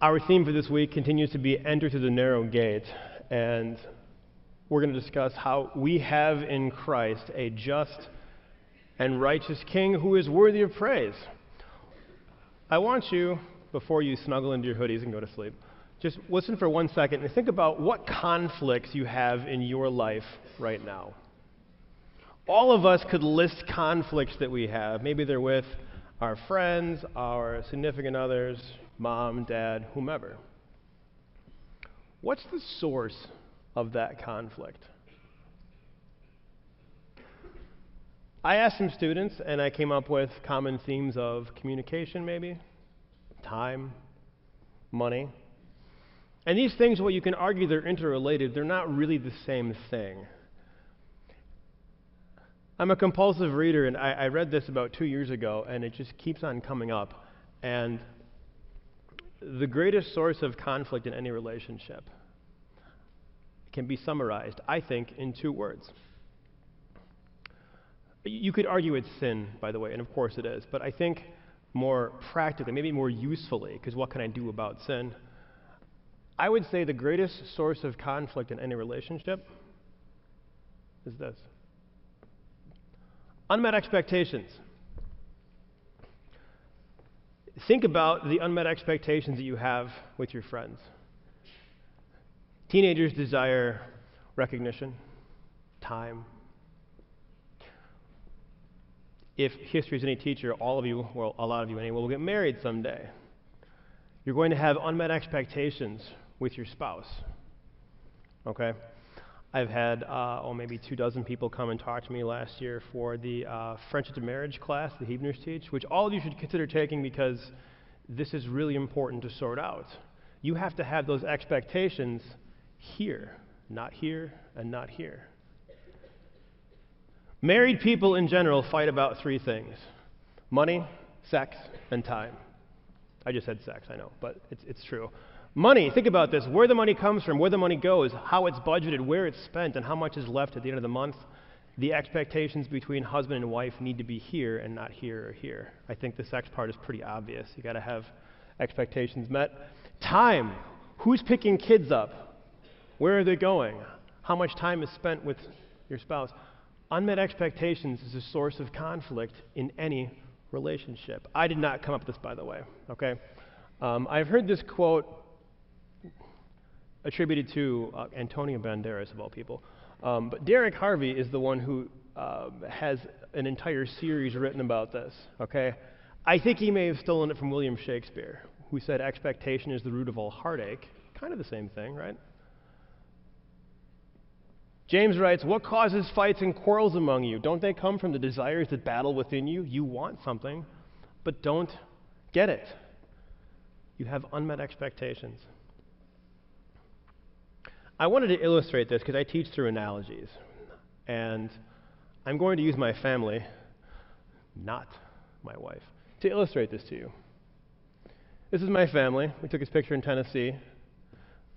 Our theme for this week continues to be Enter through the Narrow Gate, and we're going to discuss how we have in Christ a just and righteous King who is worthy of praise. I want you, before you snuggle into your hoodies and go to sleep, just listen for one second and think about what conflicts you have in your life right now. All of us could list conflicts that we have. Maybe they're with our friends, our significant others, mom, dad, whomever. What's the source of that conflict? I asked some students, and I came up with common themes of communication, maybe, time, money. And these things, well, you can argue they're interrelated, they're not really the same thing. I'm a compulsive reader, and I, I read this about two years ago, and it just keeps on coming up. And the greatest source of conflict in any relationship can be summarized, I think, in two words. You could argue it's sin, by the way, and of course it is, but I think more practically, maybe more usefully, because what can I do about sin? I would say the greatest source of conflict in any relationship is this unmet expectations. Think about the unmet expectations that you have with your friends. Teenagers desire recognition, time. If history is any teacher, all of you, well, a lot of you anyway, will get married someday. You're going to have unmet expectations with your spouse. Okay? I've had, uh, oh, maybe two dozen people come and talk to me last year for the uh, Friendship to Marriage class that Huebners teach, which all of you should consider taking because this is really important to sort out. You have to have those expectations here, not here, and not here. Married people in general fight about three things money, sex, and time. I just said sex, I know, but it's, it's true. Money, think about this where the money comes from, where the money goes, how it's budgeted, where it's spent, and how much is left at the end of the month. The expectations between husband and wife need to be here and not here or here. I think the sex part is pretty obvious. You got to have expectations met. Time. Who's picking kids up? Where are they going? How much time is spent with your spouse? Unmet expectations is a source of conflict in any relationship. I did not come up with this, by the way, okay? Um, I've heard this quote attributed to uh, Antonio Banderas, of all people. Um, but Derek Harvey is the one who uh, has an entire series written about this, okay? I think he may have stolen it from William Shakespeare, who said expectation is the root of all heartache. Kind of the same thing, right? James writes, What causes fights and quarrels among you? Don't they come from the desires that battle within you? You want something, but don't get it. You have unmet expectations. I wanted to illustrate this because I teach through analogies. And I'm going to use my family, not my wife, to illustrate this to you. This is my family. We took this picture in Tennessee.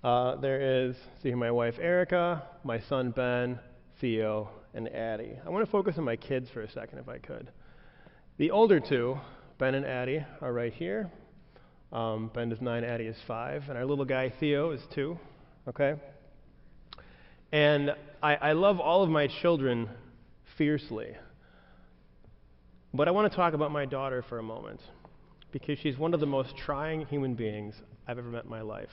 Uh, there is, see my wife Erica, my son Ben, Theo, and Addie. I want to focus on my kids for a second if I could. The older two, Ben and Addie, are right here. Um, ben is nine, Addie is five, and our little guy Theo is two. Okay? And I, I love all of my children fiercely. But I want to talk about my daughter for a moment because she's one of the most trying human beings I've ever met in my life.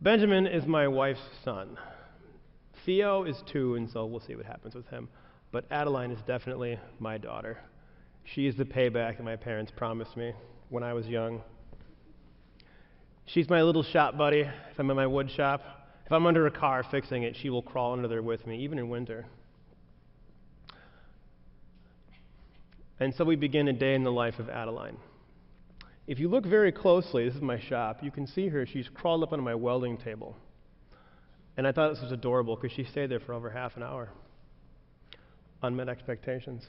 Benjamin is my wife's son. Theo is two, and so we'll see what happens with him. But Adeline is definitely my daughter. She is the payback that my parents promised me when I was young. She's my little shop buddy. If I'm in my wood shop, if I'm under a car fixing it, she will crawl under there with me, even in winter. And so we begin a day in the life of Adeline. If you look very closely, this is my shop, you can see her. She's crawled up on my welding table. And I thought this was adorable because she stayed there for over half an hour. Unmet expectations.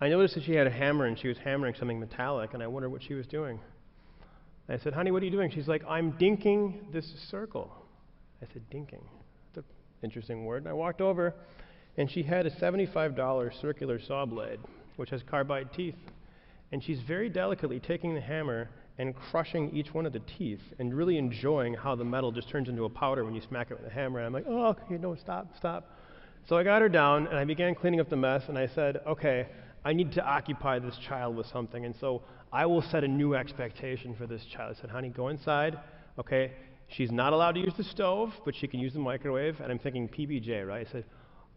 I noticed that she had a hammer and she was hammering something metallic, and I wondered what she was doing. I said, Honey, what are you doing? She's like, I'm dinking this circle. I said, Dinking. That's an interesting word. And I walked over, and she had a $75 circular saw blade, which has carbide teeth. And she's very delicately taking the hammer and crushing each one of the teeth and really enjoying how the metal just turns into a powder when you smack it with a hammer. And I'm like, oh, okay, no, stop, stop. So I got her down and I began cleaning up the mess and I said, okay, I need to occupy this child with something. And so I will set a new expectation for this child. I said, honey, go inside. Okay, she's not allowed to use the stove, but she can use the microwave. And I'm thinking PBJ, right? I said,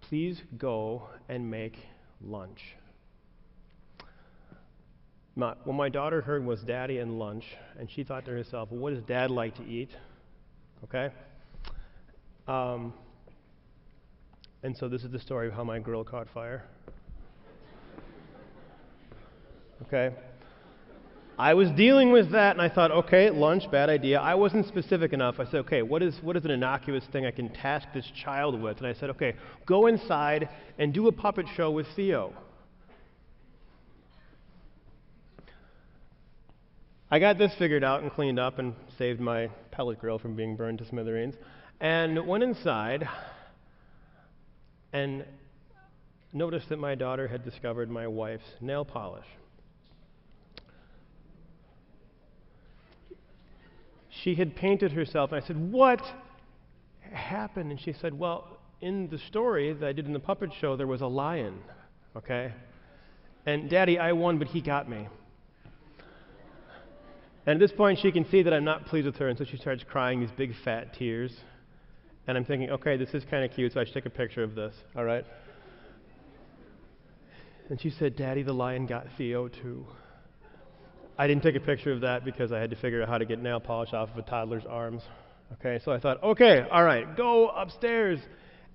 please go and make lunch. My, what my daughter heard was daddy and lunch, and she thought to herself, well, what does dad like to eat? Okay? Um, and so this is the story of how my grill caught fire. Okay? I was dealing with that and I thought, okay, lunch, bad idea. I wasn't specific enough. I said, okay, what is, what is an innocuous thing I can task this child with? And I said, okay, go inside and do a puppet show with Theo. I got this figured out and cleaned up and saved my pellet grill from being burned to smithereens. And went inside and noticed that my daughter had discovered my wife's nail polish. She had painted herself, and I said, What happened? And she said, Well, in the story that I did in the puppet show, there was a lion, okay? And Daddy, I won, but he got me. And at this point, she can see that I'm not pleased with her, and so she starts crying these big fat tears. And I'm thinking, okay, this is kind of cute, so I should take a picture of this, all right? And she said, Daddy, the lion got Theo too. I didn't take a picture of that because I had to figure out how to get nail polish off of a toddler's arms. Okay, so I thought, okay, all right, go upstairs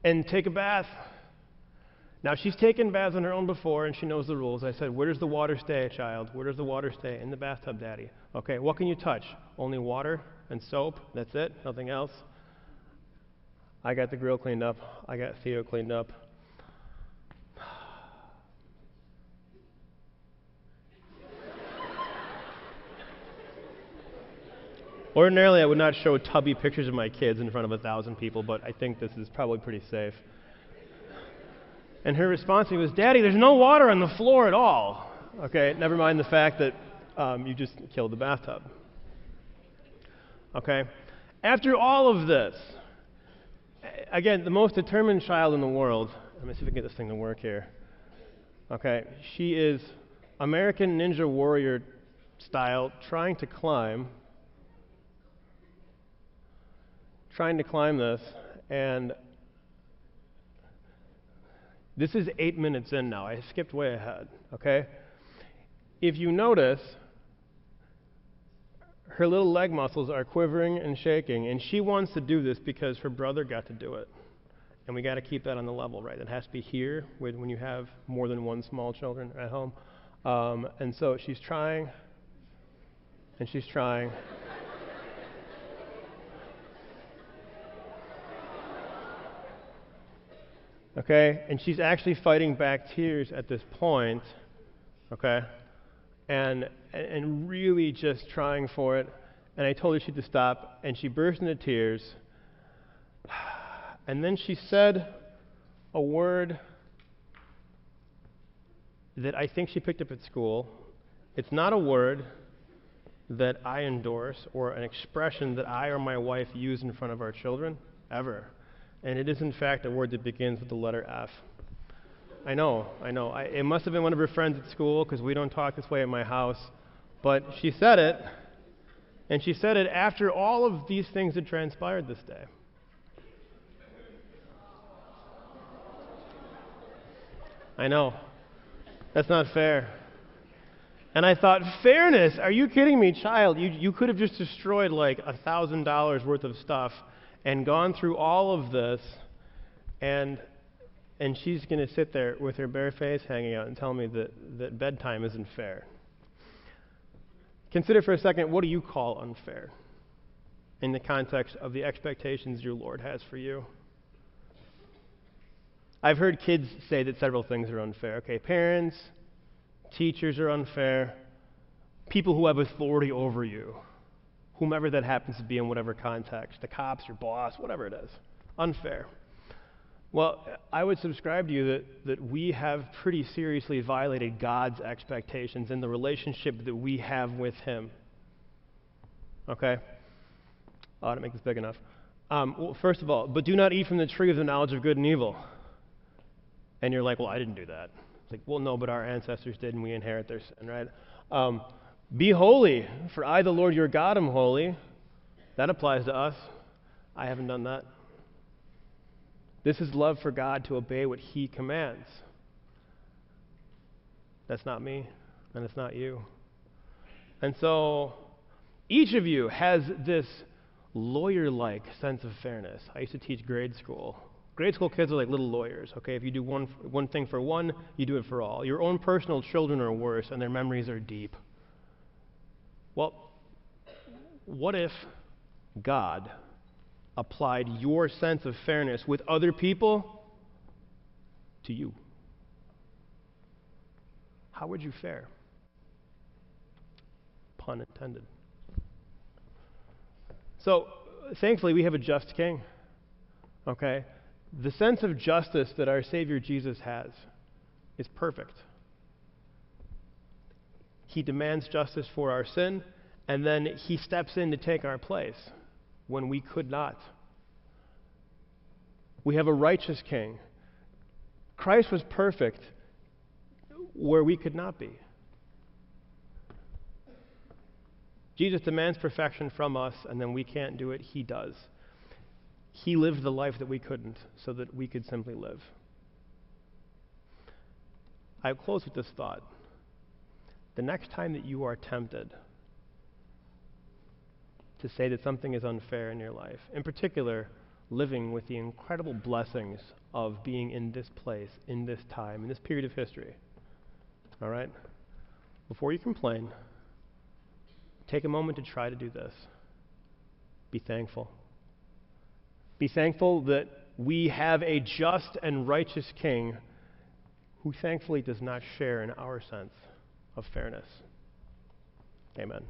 and take a bath. Now, she's taken baths on her own before and she knows the rules. I said, Where does the water stay, child? Where does the water stay? In the bathtub, Daddy. Okay, what can you touch? Only water and soap? That's it? Nothing else? I got the grill cleaned up. I got Theo cleaned up. Ordinarily, I would not show tubby pictures of my kids in front of a thousand people, but I think this is probably pretty safe. And her response to me was, Daddy, there's no water on the floor at all. Okay, never mind the fact that um, you just killed the bathtub. Okay? After all of this, again, the most determined child in the world, let me see if I can get this thing to work here. Okay, she is American Ninja Warrior style, trying to climb, trying to climb this, and this is eight minutes in now. I skipped way ahead, okay? If you notice, her little leg muscles are quivering and shaking, and she wants to do this because her brother got to do it. And we got to keep that on the level, right? It has to be here when you have more than one small children at home. Um, and so she's trying, and she's trying. Okay? And she's actually fighting back tears at this point, okay? And, and really just trying for it. And I told her she had to stop, and she burst into tears. And then she said a word that I think she picked up at school. It's not a word that I endorse or an expression that I or my wife use in front of our children, ever. And it is, in fact, a word that begins with the letter F. I know, I know. I, it must have been one of her friends at school because we don't talk this way at my house. But she said it, and she said it after all of these things had transpired this day. I know. That's not fair. And I thought, fairness? Are you kidding me, child? You, you could have just destroyed like a $1,000 worth of stuff and gone through all of this, and and she's going to sit there with her bare face hanging out and tell me that, that bedtime isn't fair. Consider for a second what do you call unfair in the context of the expectations your Lord has for you? I've heard kids say that several things are unfair. Okay, parents, teachers are unfair, people who have authority over you whomever that happens to be in whatever context the cops, your boss, whatever it is. Unfair. Well, I would subscribe to you that, that we have pretty seriously violated God's expectations in the relationship that we have with Him. Okay? I ought to make this big enough. Um, well, first of all, but do not eat from the tree of the knowledge of good and evil. And you're like, well, I didn't do that. It's like, well, no, but our ancestors did, and we inherit their sin, right? Um, be holy, for I, the Lord your God, am holy. That applies to us. I haven't done that. This is love for God to obey what He commands. That's not me, and it's not you. And so, each of you has this lawyer like sense of fairness. I used to teach grade school. Grade school kids are like little lawyers, okay? If you do one, one thing for one, you do it for all. Your own personal children are worse, and their memories are deep. Well, what if God applied your sense of fairness with other people to you? How would you fare? Pun intended. So, thankfully, we have a just king. Okay? The sense of justice that our Savior Jesus has is perfect. He demands justice for our sin, and then he steps in to take our place when we could not. We have a righteous king. Christ was perfect where we could not be. Jesus demands perfection from us, and then we can't do it. He does. He lived the life that we couldn't so that we could simply live. I close with this thought. The next time that you are tempted to say that something is unfair in your life, in particular, living with the incredible blessings of being in this place, in this time, in this period of history, all right? Before you complain, take a moment to try to do this. Be thankful. Be thankful that we have a just and righteous king who thankfully does not share in our sense of fairness. Amen.